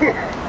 Ah.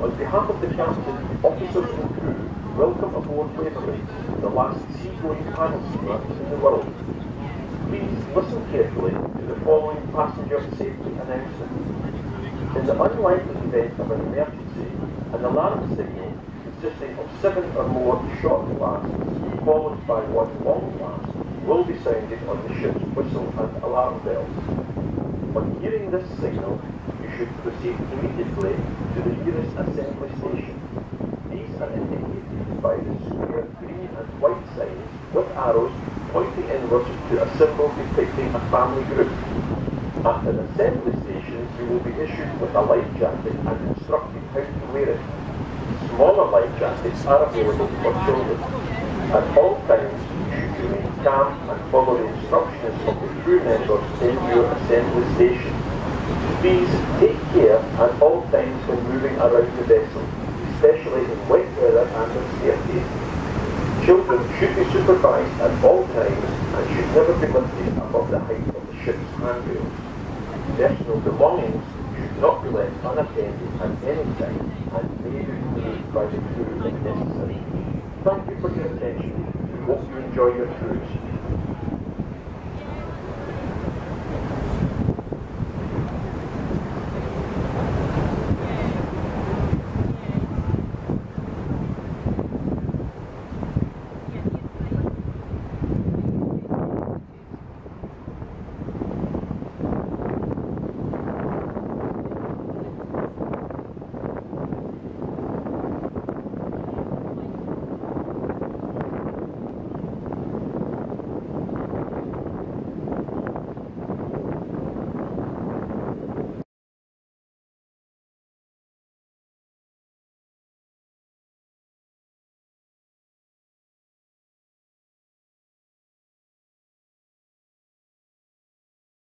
on behalf of the captain, officers and crew, welcome aboard Waverley, the last seagoing paddle steamer in the world. Please listen carefully to the following passenger safety announcement. In the unlikely event of an emergency, an alarm signal consisting of seven or more short blasts, followed by one long blast, will be sounded on the ship's whistle and alarm bells. On hearing this signal, should proceed immediately to the nearest assembly station. These are indicated by the square green and white signs with arrows pointing inwards to a symbol depicting a family group. At an assembly station, you will be issued with a life jacket and instructed how to wear it. Smaller life jackets are available for children. At all times, you should remain calm and follow the instructions of the crew members in your assembly station. Please take care at all times when moving around the vessel, especially in wet weather and staircases. Children should be supervised at all times and should never be lifted above the height of the ship's handrails. Personal belongings should not be left unattended at any time and may be removed by the crew if necessary. Thank you for your attention. We hope you enjoy your cruise.